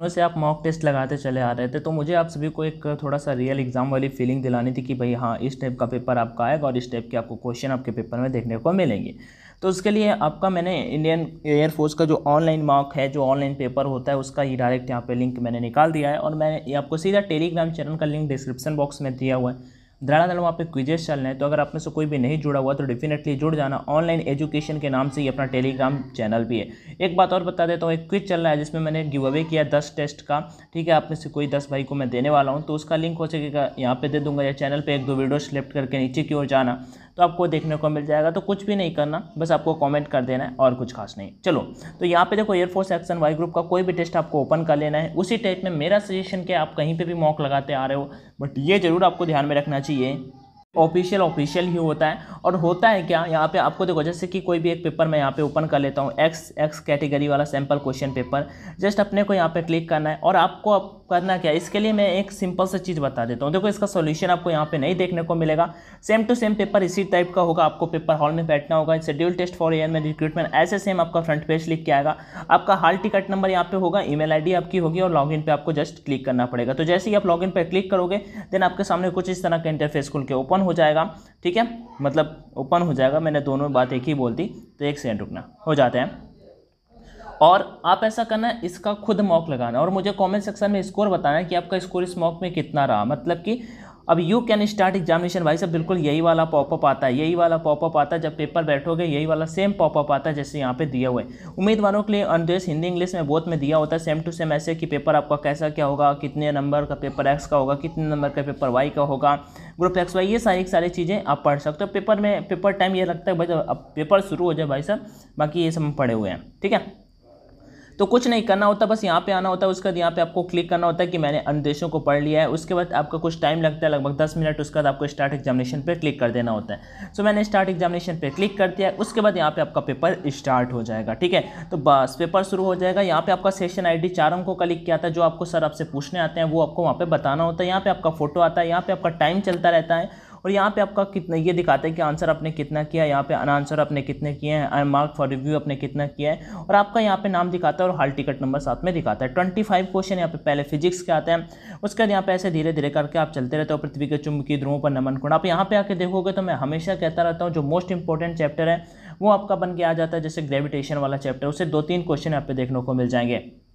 से आप mock test लगाते चले आ रहे थे तो मुझे आप सभी को एक थोड़ा सा रियल एग्ज़ाम वाली फीलिंग दिलानी थी कि भाई हाँ इस टाइप का पेपर आपका आएगा और इस टाइप के आपको क्वेश्चन आपके पेपर में देखने को मिलेंगे। तो उसके लिए आपका मैंने इंडियन एयरफोर्स का जो ऑनलाइन मॉक है, जो ऑनलाइन पेपर होता है, उसका ही डायरेक्ट यहाँ पर लिंक मैंने निकाल दिया है और मैंने आपको सीधा टेलीग्राम चैनल का लिंक डिस्क्रिप्शन बॉक्स में दिया हुआ है। धड़ाधड़ वहाँ पे क्विजेस चल रहे हैं तो अगर आप में से कोई भी नहीं जुड़ा हुआ तो डेफिनेटली जुड़ जाना ऑनलाइन एजुकेशन के नाम से ही अपना टेलीग्राम चैनल भी है। एक बात और बता देता हूँ, एक क्विज चल रहा है जिसमें मैंने गिव अवे किया दस टेस्ट का, ठीक है? आप में से कोई दस भाई को मैं देने वाला हूँ तो उसका लिंक हो सकेगा, यहाँ पर दे दूँगा, या चैनल पर एक दो वीडियो सेलेक्ट करके नीचे की ओर जाना। तो आपको देखने को मिल जाएगा। तो कुछ भी नहीं करना, बस आपको कॉमेंट कर देना है और कुछ खास नहीं। चलो तो यहाँ पे देखो एयरफोर्स एक्शन वाई ग्रुप का कोई भी टेस्ट आपको ओपन कर लेना है। उसी टाइप में मेरा सजेशन क्या आप कहीं पर भी मॉक लगाते आ रहे हो बट ये ज़रूर आपको ध्यान में रखना चाहिए ऑफिशियल ऑफिशियल ही होता है। और होता है क्या? यहाँ पे आपको देखो, जैसे कि कोई भी एक पेपर मैं यहाँ पे ओपन कर लेता हूँ एक्स एक्स कैटेगरी वाला सैंपल क्वेश्चन पेपर जस्ट अपने को यहाँ पे क्लिक करना है। और आपको अब करना क्या? इसके लिए मैं एक सिंपल सा चीज़ बता देता हूँ। देखो, इसका सोल्यूशन आपको यहाँ पे नहीं देखने को मिलेगा। सेम टू सेम पेपर इसी टाइप का होगा। आपको पेपर हॉल में बैठना होगा। Schedule test for airmen recruitment ऐसे सेम आपका फ्रंट पेज लिख के आएगा। आपका हाल टिकट नंबर यहाँ पे होगा। ईमेल आईडी आपकी होगी और लॉगिन पे आपको जस्ट क्लिक करना पड़ेगा। तो जैसे ही आप लॉगिन पे क्लिक करोगे देन आपके सामने कुछ इस तरह का इंटरफेस खुल के ओपन हो जाएगा, ठीक है? मतलब ओपन हो जाएगा, मैंने दोनों बात एक ही बोल दी तो एक सेकेंड रुकना, हो जाते हैं। और आप ऐसा करना, इसका खुद मॉक लगाना, और मुझे कमेंट सेक्शन में स्कोर बताना कि आपका स्कोर इस मॉक में कितना रहा मतलब कि अब यू कैन स्टार्ट एग्जामिनेशन भाई साहब, बिल्कुल यही वाला पॉपअप आता है, यही वाला पॉपअप आता है, जब पेपर बैठोगे, यही वाला सेम पॉपअप आता है, जैसे यहाँ पे दिया हुआ है। उम्मीदवारों के लिए अनुदेश हिंदी, इंग्लिश में बोथ में दिया होता है सेम टू सेम ऐसे कि पेपर आपका कैसा क्या होगा, कितने नंबर का पेपर एक्स का होगा, कितने नंबर का पेपर वाई का होगा ग्रुप एक्स वाई ये सारी सारी चीज़ें आप पढ़ सकते हो। पेपर में पेपर टाइम ये लगता है, भाई अब पेपर शुरू हो जाए, भाई साहब, बाकी ये सब पढ़े हुए हैं, ठीक है? तो कुछ नहीं करना होता, बस यहाँ पे आना होता है, उसके बाद यहाँ पे आपको क्लिक करना होता है कि मैंने अनुदेशों को पढ़ लिया है। उसके बाद आपका कुछ टाइम लगता है, लगभग दस मिनट उसके बाद आपको स्टार्ट एग्जामिनेशन पर क्लिक कर देना होता है। सो मैंने स्टार्ट एग्जामिनेशन पर क्लिक कर दिया, उसके बाद यहाँ पर आपका पेपर स्टार्ट हो जाएगा, ठीक है? तो बस पेपर शुरू हो जाएगा। यहाँ पर आपका सेशन आई चार अंकों का लिख के आता है जो आपको सर आपसे पूछने आते हैं, वो आपको वहाँ पर बताना होता है। यहाँ पर आपका फ़ोटो आता है, यहाँ पर आपका टाइम चलता रहता है। और यहाँ पे आपका कितना, ये दिखाता है कि आंसर आपने कितना किया, यहाँ पे अनआंसर आपने कितने किए हैं, आई मार्क फॉर रिव्यू आपने कितना किया है, और आपका यहाँ पे नाम दिखाता है और हाल टिकट नंबर साथ में दिखाता है। ट्वेंटी फाइव क्वेश्चन यहाँ पे पहले फिजिक्स के आते हैं, उसके बाद यहाँ पे ऐसे धीरे धीरे करके आप चलते रहते हो, पृथ्वी के चुंबकीय ध्रुवों पर नमन कोण। आप यहाँ पे आके देखोगे तो मैं हमेशा कहता रहता हूँ, जो मोस्ट इंपॉर्टेंट चैप्टर है, वो आपका बन के आ जाता है, जैसे ग्रेविटेशन वाला चैप्टर उसे दो तीन क्वेश्चन यहाँ पे देखने को मिल जाएँगे।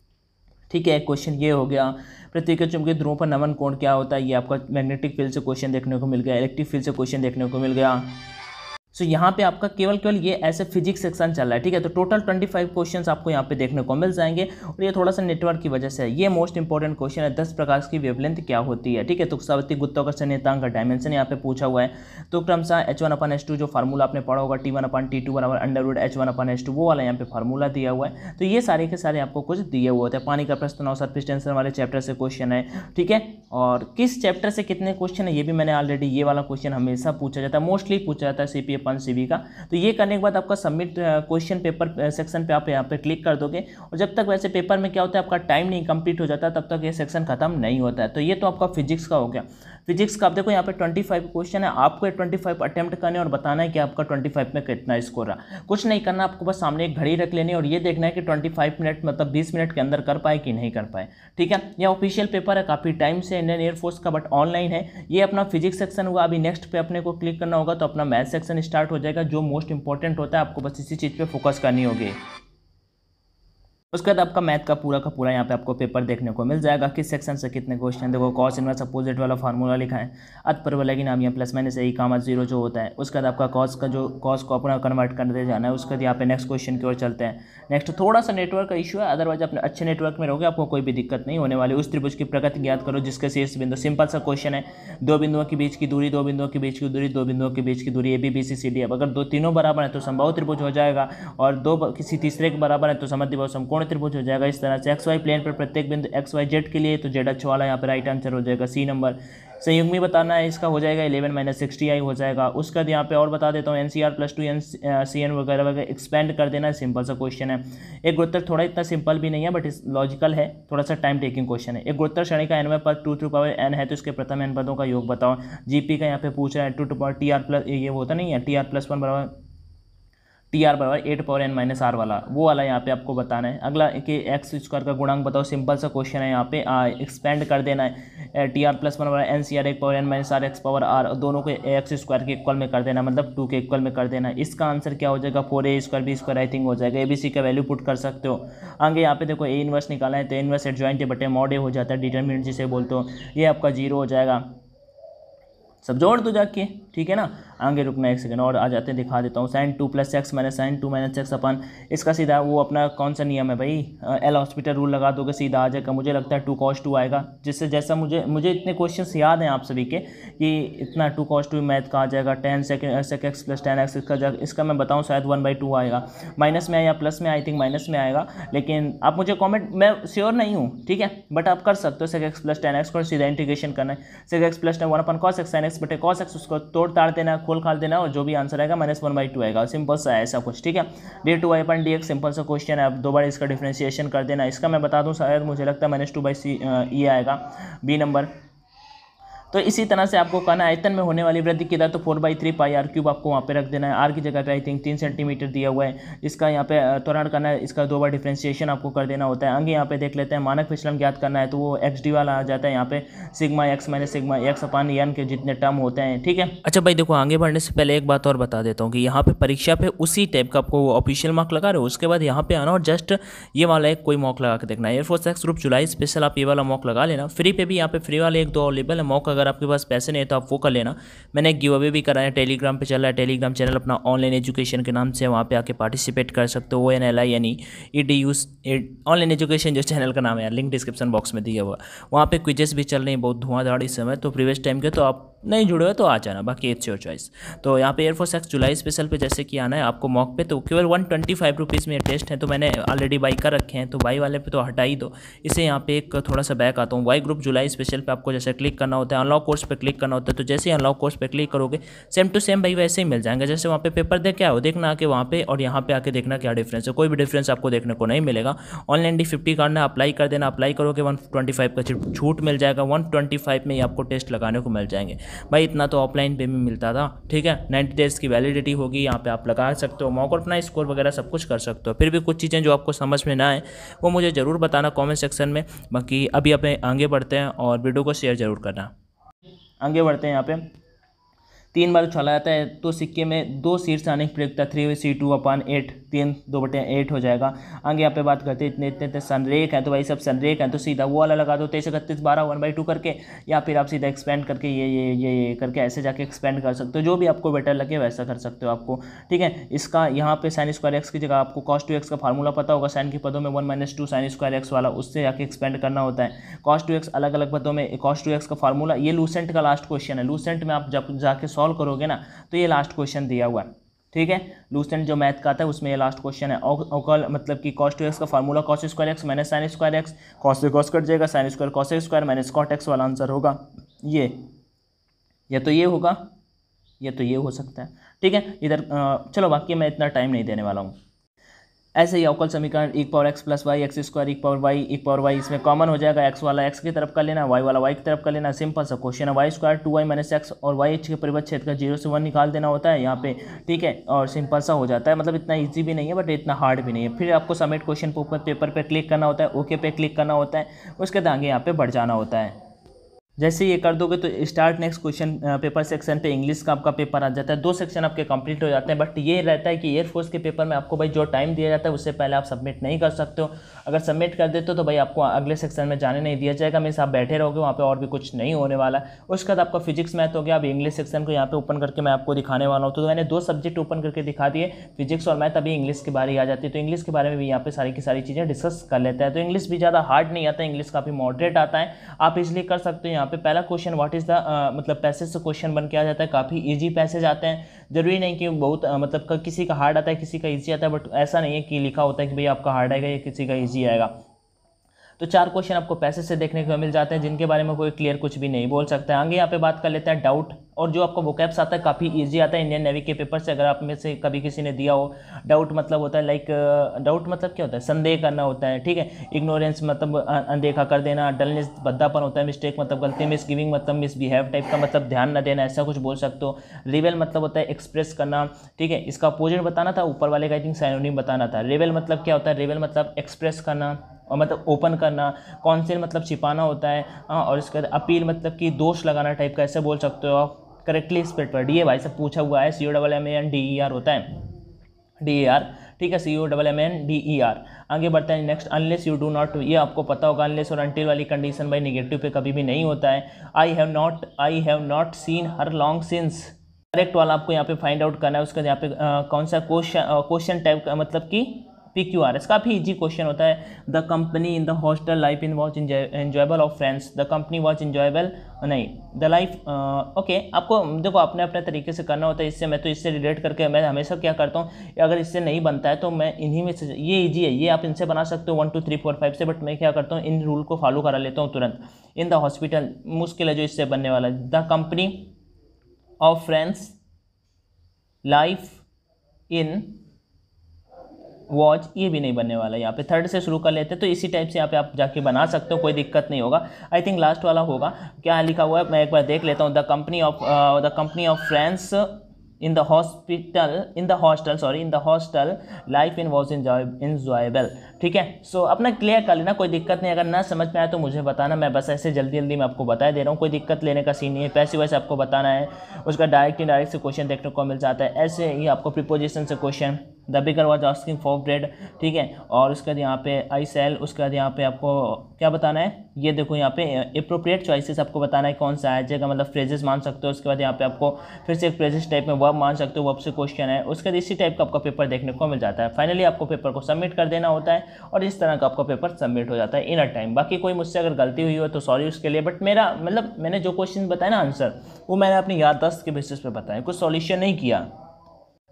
ठीक है क्वेश्चन ये हो गया। पृथ्वी के चुंबकीय ध्रुवों पर नमन कोण क्या होता है? ये आपका मैग्नेटिक फ़ील्ड से क्वेश्चन देखने को मिल गया इलेक्ट्रिक फ़ील्ड से क्वेश्चन देखने को मिल गया। सो so, यहाँ पे आपका केवल केवल ये ऐसे फिजिक्स सेक्शन चल रहा है ठीक है? तो टोटल 25 क्वेश्चंस आपको यहाँ पे देखने को मिल जाएँगे और ये थोड़ा सा नेटवर्क की वजह से है। ये मोस्ट इंपॉर्टेंट क्वेश्चन है दस प्रकार की वेवलेंथ क्या होती है ठीक है? तो सावती गुत्ताकर्षण नियतांक का डायमेंशन यहाँ पे पूछा हुआ है। तो क्रमशः H one upon H two जो फार्मूला आपने पढ़ा होगा T one upon T two बराबर under root H one upon H two वो वाला यहाँ पे फार्मूला दिया हुआ है। तो ये सारे के सारे आपको कुछ दिए हुए होते हैं। पानी का प्रश्न और सर्फिस टेंशन वाले चैप्टर से क्वेश्चन है ठीक है? और किस चैप्टर से कितने क्वेश्चन है ये भी मैंने ऑलरेडी ये वाला क्वेश्चन हमेशा पूछा जाता है मोस्टली पूछा जाता है सी पी एफ़ सी का। तो ये करने के बाद आपका सबमिट क्वेश्चन पेपर सेक्शन पे आप यहाँ पे क्लिक कर दोगे और जब तक वैसे पेपर में क्या होता है, आपका टाइम नहीं कंप्लीट हो जाता, तब तक ये सेक्शन खत्म नहीं होता है। तो ये तो आपका फिजिक्स का हो गया। फिजिक्स का, आप देखो यहाँ पे 25 क्वेश्चन है, आपको 25 अटेम्प्ट करने और बताना है कि आपका 25 में कितना स्कोर रहा। कुछ नहीं करना, आपको बस सामने एक घड़ी रख लेनी और ये देखना है कि 25 मिनट मतलब 20 मिनट के अंदर कर पाए कि नहीं कर पाए। ठीक है यह ऑफिशियल पेपर है, काफ़ी टाइम से इंडियन एयरफोर्स का बट ऑनलाइन है। ये अपना फिजिक्स सेक्शन हुआ अभी नेक्स्ट पे अपने को क्लिक करना होगा तो अपना मैथ सेक्शन स्टार्ट हो जाएगा, जो मोस्ट इंपॉर्टेंट होता है, आपको बस इसी चीज़ पर फोकस करनी होगी। उसके बाद आपका मैथ का पूरा का पूरा यहाँ पे आपको पेपर देखने को मिल जाएगा, किस सेक्शन से कितने क्वेश्चन देखो कॉस इनवर्स अपोजिट वाला फार्मूला लिखा है अत पर लेकिन नाम यहाँ plus minus e comma zero जो होता है, उसके बाद आपका कॉस का जो कॉस को अपना कन्वर्ट करते जाना है, उसके बाद यहाँ पे नेक्स्ट क्वेश्चन की ओर चलते हैं। नेक्स्ट थोड़ा सा नेटवर्क का इशू है अदरवाइज़ अपने अच्छे नेटवर्क में रहोगे, आपको कोई भी दिक्कत नहीं होने वाली, उस त्रिभुज की प्रगति ज्ञात करो, जिसके शीर्ष बिंदु सिंपल सा क्वेश्चन है, दो बिंदुओं के बीच की दूरी, दो बिंदुओं के बीच की दूरी, दो बिंदुओं के बीच की दूरी A B B C C D अब अगर दो तीनों बराबर है तो संभव त्रिभुज हो जाएगा, और दो किसी तीसरे के बराबर है तो समझ समकोण त्रिभुज हो जाएगा। इस तरह से एक्स वाई प्लेन पर प्रत्येक बिंदु एक्स वाई जेड के लिए तो जेड अच्छा वाला यहाँ पर राइट आंसर हो जाएगा सी नंबर संयुग्मी बताना है, इसका हो जाएगा इलेवन माइनस सिक्सटी आई हो जाएगा। उसका यहाँ पे और बता देता हूँ N C R plus two N C N वगैरह वगैरह एक्सपेंड कर देना सिंपल सा क्वेश्चन है। एक गुरुत्तर थोड़ा इतना सिंपल भी नहीं है बट लॉजिकल है। थोड़ा सा टाइम टेकिंग क्वेश्चन है। एक गुरुत्तर श्रेणी का एनवे पद टू टू पावर एन है तो इसके प्रथम एन पदों का योग बताओ। जीपी का यहाँ पे पूछ रहा है two to power T R plus ये होता नहीं है टी आर प्लस वन बराबर टी आर बराबर eight power N minus R वाला। वो वाला यहाँ पे आपको बताना है। अगला कि एक्स स्क्वायर का गुणांक बताओ। सिंपल सा क्वेश्चन है यहाँ पे। एक्सपेंड कर देना है। टी आर प्लस वन बराबर एन सी आर एक power N minus R X power R दोनों को एक्स स्क्वायर के इक्वल में कर देना मतलब टू के इक्वल में कर देना इसका आंसर क्या हो जाएगा? Four A square B square I think हो जाएगा। ए बी सी का वैल्यू पुट कर सकते हो। आगे यहाँ पे देखो ए इन्वर्स निकाला है। तो इन्वर्स एट ज्वाइंट बटे मॉडे हो जाता है। डिटर्मिनेंट जिसे बोलते हो। ये आपका ज़ीरो हो जाएगा। सब जोड़ दो जाके। ठीक है ना? आगे रुकना एक सेकंड और आ जाते हैं, दिखा देता हूँ। Sine two plus X minus sine two minus X upon, इसका सीधा वो अपना कौन सा नियम है भाई? एल हॉस्पिटल रूल लगा दोगे, सीधा आ जाएगा। मुझे लगता है टू कॉस टू आएगा। जिससे जैसा मुझे मुझे इतने क्वेश्चन याद हैं आप सभी के कि इतना टू कॉस टू मैथ का आ जाएगा? Tan second sec X plus tan X इसका इसका मैं बताऊँ, शायद वन बाई टू आएगा। माइनस में या प्लस में आई थिंक माइनस में आएगा। लेकिन आप मुझे कॉमेंट मैं श्योर नहीं हूँ, ठीक है? बट आप कर सकते हो sec X plus tan X को सीधा इंटीग्रेशन करना है। Sec X plus tan one upon cos X tan X बटे कॉस एक्स उसको तोड़ ताड़ देना, खोल खाल देना और जो भी आंसर आएगा माइनस वन बाई टू आएगा। सिंपल सा ऐसा कुछ, ठीक है? D two Y point D X simple सा क्वेश्चन है। अब दो बार इसका डिफ्रेंशिएशन कर देना। इसका मैं बता दूँ, शायद मुझे लगता है minus two by C E आएगा। बी नंबर तो इसी तरह से आपको कहना आयतन में होने वाली वृद्धि की दर तो four by three pi R cube आपको वहाँ पे रख देना है। आर की जगह पे आई थिंक तीन सेंटीमीटर दिया हुआ है। इसका यहाँ पे त्वरण करना है। इसका दो बार डिफ्रेंशिएशन आपको कर देना होता है। आगे यहाँ पे देख लेते हैं, मानक फिसलन ज्ञात करना है तो वो एक्स डी वाला आ जाता है यहाँ पे। Sigma X minus sigma X upon N के जितने टर्म होते हैं, ठीक है? अच्छा भाई, देखो, आगे बढ़ने से पहले एक बात और बता देता हूँ कि यहाँ पे परीक्षा पे उसी टाइप का आपको ऑफिशियल मार्क लगा रहे हो। उसके बाद यहाँ पे आना और जस्ट ये वाला एक कोई मॉक लगा के देखना। Air force X group July special आप ये वाला मॉक लगा लेना। फ्री पे भी यहाँ पे फ्री वाले एक दो अवेलेबल है। मॉक अगर आपके पास पैसे नहीं है तो आप वो कर लेना। मैंने एक गिव अवे भी कराया टेलीग्राम पे चल रहा है। टेलीग्राम चैनल अपना ऑनलाइन एजुकेशन के नाम से वहाँ पे आके पार्टिसिपेट कर सकते हो। एन एल आई यानी E D use online education जो चैनल का नाम है लिंक डिस्क्रिप्शन बॉक्स में दिया हुआ। वहाँ पे क्विजेस भी चल रही हैं, बहुत धुआंधाड़ इस समय। तो प्रीवियस टाइम के तो आप नहीं जुड़े हुए तो आ जाना, बाकी इट्स योर चॉइस तो यहाँ पे एयरफोर्स एक्स जुलाई स्पेशल पे जैसे कि आना है आपको मॉक पे तो केवल वन ट्वेंटी फाइव रुपीज़ में टेस्ट है। तो मैंने ऑलरेडी बाई कर रखे हैं तो बाई वाले पे तो हटा ही दो। इसे यहाँ पे एक थोड़ा सा बैक आता हूँ। वाई ग्रुप जुलाई स्पेशल पे आपको जैसे क्लिक करना होता है अनलॉक कोर्स पर क्लिक करना होता है तो जैसे ही अनलॉक कोर्स पर क्लिक करोगे सेम टू सेम भाई वैसे ही मिल जाएँगे। जैसे वहाँ पे पेपर दे क्या हो देखना आके वहाँ पे और यहाँ पे आके देखना क्या डिफरेंस है। कोई भी डिफरेंस आपको देखने को नहीं मिलेगा। ऑनलाइन डी फिफ्टी करना अप्लाई कर देना अप्लाई करोगे वन ट्वेंटी फाइव का छूट मिल जाएगा। वन ट्वेंटी फाइव में ही आपको टेस्ट लगाने को मिल जाएँगे। भाई इतना तो ऑफलाइन पे में मिलता था, ठीक है? नाइन्टी डेज़ की वैलिडिटी होगी, यहाँ पे आप लगा सकते हो मौका अपना स्कोर वगैरह सब कुछ कर सकते हो। फिर भी कुछ चीज़ें जो आपको समझ में ना आए, वो मुझे ज़रूर बताना कॉमेंट सेक्शन में। बाकी अभी अपने आगे बढ़ते हैं और वीडियो को शेयर ज़रूर करना। आगे बढ़ते हैं यहाँ पे। तीन बार उछाला जाता है तो सिक्के में दो शीर्ष आने की प्रयोगता three C two upon eight तीन, दो बटे एट हो जाएगा। आगे यहाँ पे बात करते हैं, इतने इतने इतने सनरेक हैं तो भाई सब सनरेक हैं तो सीधा वो वाला लगा दो, तेईस इकतीस, बारह वन बाई टू करके, या फिर आप सीधा एक्सपेंड करके ये ये ये ये करके ऐसे जाके एक्सपेंड कर सकते हो। जो भी आपको बेटर लगे, वैसा कर सकते हो आपको ठीक है, इसका यहाँ पे साइन स्क्वायर एक्स की जगह आपको कॉस्ट टू एक्स का फार्मूला पता होगा। साइन के पदों में one minus two sine square X वाला, उससे जाके एक्सपेंड करना होता है। कॉस्ट टू एक्स अलग अलग पदों में कॉस्ट टू एक्स का फार्मूला ये लूसेंट का लास्ट क्वेश्चन है। लूसेंट में आप जब जाके सॉल्व करोगे ना तो ये लास्ट क्वेश्चन दिया हुआ है। ठीक है? लूसेंट जो मैथ का आता है, उसमें ये लास्ट क्वेश्चन है। ओकल मतलब कि कॉस्ट टू एक्स का formula cos square X minus sine square X cos से कॉस कट जाएगा sine square cos square minus cot X वाला आंसर होगा। ये, या तो ये होगा, या तो ये हो सकता है। ठीक है? इधर चलो बाकी मैं इतना टाइम नहीं देने वाला हूँ। ऐसे ही अवकल समीकरण, एक power X plus Y X square एक पावर वाई एक पावर वाई इसमें कॉमन हो जाएगा। एक्स वाला एक्स की तरफ़ कर लेना वाई वाला वाई की तरफ़ कर लेना। सिंपल सा क्वेश्चन है। Y square two Y minus X और वाई एच के क्षेत्र का ज़ीरो से वन निकाल देना होता है यहाँ पे। ठीक है? और सिंपल सा हो जाता है। मतलब इतना ईजी भी नहीं है बट इतना हार्ड भी नहीं है। फिर आपको सबमिट क्वेश्चन पेपर पर क्लिक करना होता है ओके पे क्लिक करना होता है। उसके बाद आगे यहाँ पे बढ़ जाना होता है। जैसे ये कर दोगे तो start next question paper section पे इंग्लिश का आपका पेपर आ जाता है। दो सेक्शन आपके कंप्लीट हो जाते हैं बट ये रहता है कि एयरफोर्स के पेपर में आपको भाई जो टाइम दिया जाता है, उससे पहले आप सबमिट नहीं कर सकते हो। अगर सबमिट कर देते हो तो भाई आपको अगले सेक्शन में जाने नहीं दिया जाएगा। मीन्स आप बैठे रहोगे, वहाँ पर और भी कुछ नहीं होने वाला उसके बाद आपका फिजिक्स मैथ हो गया। अब इंग्लिश सेक्शन को यहाँ पे ओपन करके मैं आपको दिखाने वाला हूँ। तो मैंने दो सब्जेक्ट ओपन करके दिखा दिए फिजिक्स और मैथ अभी इंग्लिश की बारी आ जाती है। तो इंग्लिश के बारे में भी यहाँ पर सारी की सारी चीज़ें डिस्कस कर लेते हैं। तो इंग्लिश भी ज़्यादा हार्ड नहीं आता इंग्लिश काफ़ी मॉडरेट आता है। आप इसलिए कर सकते हो यहाँ पे पहला क्वेश्चन व्हाट इज़ द मतलब पैसेज से क्वेश्चन बन के आ जाता है। काफ़ी इजी पैसेज आते हैं। ज़रूरी नहीं कि बहुत uh, मतलब का, किसी का हार्ड आता है किसी का ईजी आता है बट ऐसा नहीं है कि लिखा होता है कि भाई आपका हार्ड आएगा या किसी का ईजी आएगा। तो चार क्वेश्चन आपको पैसेज से देखने को मिल जाते हैं जिनके बारे में कोई क्लियर कुछ भी नहीं बोल सकता है। आगे यहाँ पे बात कर लेते हैं डाउट और जो आपको वोकैप्स आता है, काफ़ी इजी आता है। इंडियन नेवी के पेपर से अगर आप में से कभी किसी ने दिया हो डाउट मतलब होता है लाइक डाउट मतलब क्या होता है? संदेह करना होता है, ठीक है? इग्नोरेंस मतलब अनदेखा कर देना डलनेस बद्दापन होता है मिस्टेक मतलब गलती मिस गिविंग मतलब मिस बिहेव टाइप का मतलब ध्यान न देना, ऐसा कुछ बोल सकते हो। रिवेल मतलब होता है एक्सप्रेस करना, ठीक है? इसका अपोजिट बताना था, ऊपर वाले का आई थिंक साइनोनिम बताना था। रिवेल मतलब क्या होता है? रिवेल मतलब एक्सप्रेस करना और मतलब ओपन करना। कौनसिल मतलब छिपाना होता है हाँ और इसके बाद अपील मतलब कि दोष लगाना टाइप का, ऐसे बोल सकते हो आप। करेक्टली स्पेट पर डी ए भाई से पूछा हुआ है C O double M A N D E R होता है डी ए आर ठीक है C O double M N D E R आगे बढ़ते हैं next unless you do not ये आपको पता होगा अनलेस और अनटिल वाली कंडीशन भाई निगेटिव पे कभी भी नहीं होता है। I have not I have not seen her long since correct वाला आपको यहाँ पे फाइंड आउट करना है उसका यहाँ पे आ, कौन सा क्वेश्चन क्वेश्चन टाइप का मतलब कि पी क्यू आर एस काफ़ी इजी क्वेश्चन होता है। The company in the hostel life in watch enjoyable of friends the company watch enjoyable नहीं द लाइफ ओके आपको, देखो अपने अपने तरीके से करना होता है, इससे मैं तो इससे रिलेट करके मैं हमेशा क्या करता हूँ, अगर इससे नहीं बनता है तो मैं इन्हीं में से, ये ईजी है, ये आप इनसे बना सकते हो one two three four five से बट मैं क्या करता हूँ, इन रूल को फॉलो करा लेता हूँ तुरंत। इन द हॉस्पिटल मुश्किल है जो इससे बनने वाला है। The company of friends life in watch ये भी नहीं बनने वाला यहाँ पे थर्ड से शुरू कर लेते तो इसी टाइप से यहाँ पे आप जाके बना सकते हो कोई दिक्कत नहीं होगा। आई थिंक लास्ट वाला होगा। क्या लिखा हुआ है? मैं एक बार देख लेता हूँ। The company of the company of friends in the hospital in the hostel sorry in the hostel life in was enjoyable ठीक है? सो so, अपना क्लियर कर लेना कोई दिक्कत नहीं। अगर ना समझ में आए तो मुझे बताना। मैं बस ऐसे जल्दी जल्दी मैं आपको बता दे रहा हूँ। कोई दिक्कत लेने का सीन नहीं है। पैसे वैसे आपको बताना है। उसका डायरेक्ट इनडायरेक्ट से क्वेश्चन देखने को मिल जाता है। ऐसे ही आपको प्रिपोजिशन से question the beggar was asking for bread ठीक है? और उसके बाद यहाँ पे आई सेल उसके बाद यहाँ पे आपको क्या बताना है? ये देखो यहाँ पे अप्रोप्रिएट चॉइसेस आपको बताना है कौन सा है, जगह मतलब फ्रेजेस मान सकते हो, उसके बाद यहाँ पे आपको फिर से एक फ्रेजेस टाइप में वर्ब मान सकते हो वर्ब से क्वेश्चन है, उसके बाद इसी टाइप का आपका पेपर देखने को मिल जाता है। फाइनली आपको पेपर को सबमिट कर देना होता है और इस तरह का आपका पेपर सबमिट हो जाता है इन अ टाइम बाकी कोई मुझसे अगर गलती हुई हो तो सॉरी उसके लिए बट मेरा मतलब मैंने जो क्वेश्चन बताया ना आंसर वो मैंने अपनी याददाश्त के बेसिस पर बताया कुछ सॉल्यूशन नहीं किया।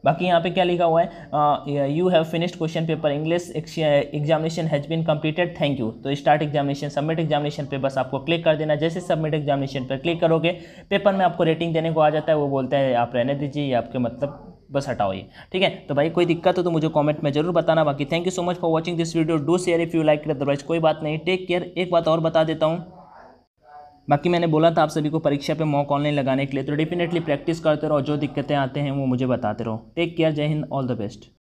बाकी यहाँ पे क्या लिखा हुआ है? You have finished question paper English examination has been completed thank you तो स्टार्ट एग्जामिनेशन सबमिट एग्जामिनेशन पे बस आपको क्लिक कर देना। जैसे सबमिट एग्जामिनेशन पर क्लिक करोगे पेपर में आपको रेटिंग देने को आ जाता है। वो बोलते हैं, आप रहने दीजिए, ये आपके मतलब बस हटाओ ये। ठीक है? तो भाई कोई दिक्कत हो तो मुझे कमेंट में ज़रूर बताना। बाकी thank you so much for watching this video do share if you like it otherwise कोई बात नहीं. टेक केयर एक बात और बता देता हूँ। बाकी मैंने बोला था आप सभी को परीक्षा पे मॉक ऑनलाइन लगाने के लिए तो डेफिनेटली प्रैक्टिस करते रहो, जो दिक्कतें आते हैं वो मुझे बताते रहो। टेक केयर जय हिंद ऑल द बेस्ट